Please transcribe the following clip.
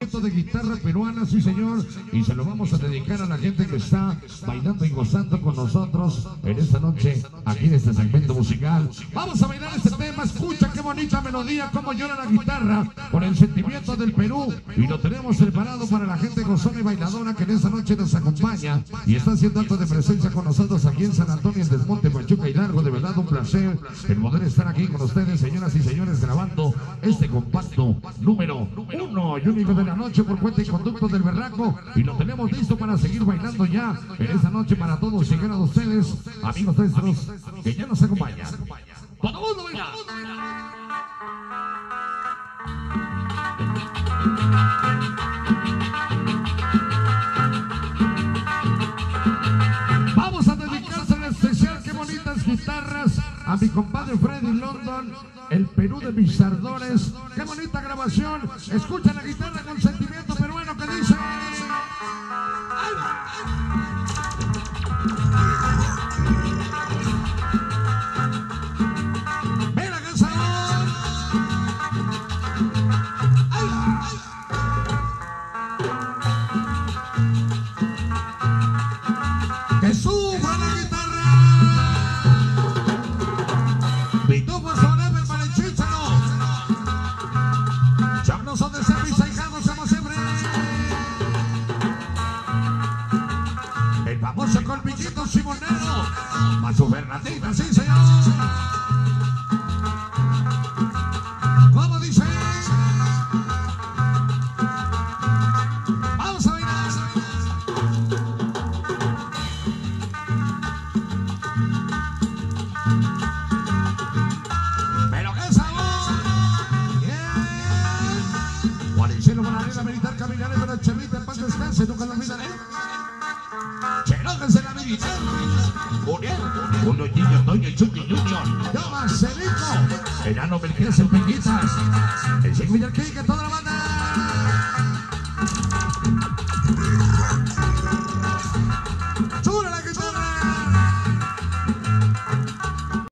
de guitarra peruana, sí señor, y se lo vamos a dedicar a la gente que está bailando y gozando con nosotros en esta noche, aquí en este segmento musical. Vamos a bailar este tema, escucha qué bonita melodía, cómo llora la guitarra, con el sentimiento del Perú, y lo tenemos preparado para la gente gozona y bailadora que en esta noche nos acompaña y está haciendo acto de presencia con nosotros aquí en San Antonio, en Desmonte, Pachuca y Largo, de verdad un placer el poder estar aquí con ustedes, señoras y señores, grabando este compacto número uno y único de la noche por cuenta y conducto del Berraco y lo tenemos listo para seguir bailando ya en esta noche para todos llegar a ustedes, amigos nuestros, que ya nos acompañan. ¡Todo mundo baila! Vamos a dedicarse en especial, qué bonitas guitarras, a mi compadre Freddy London, el Perú de mis ardores. Qué bonita grabación. Escucha la guitarra con sentimiento peruano que dice. ¡Que sufra colmillito simonero. Para su Bernardita, sí señor. ¿Cómo dice? Vamos a bailar. Pero qué sabor. Bien. Guaricelo para la militar el chevita en paz descanse, nunca lo olvidaré. Cherones de la militar. Uriel, uno niño, doña y Chucky Junior. Yo, Marcelito. Enano Melquiades en Peñitas. El Chico Villarquín, que toda la banda.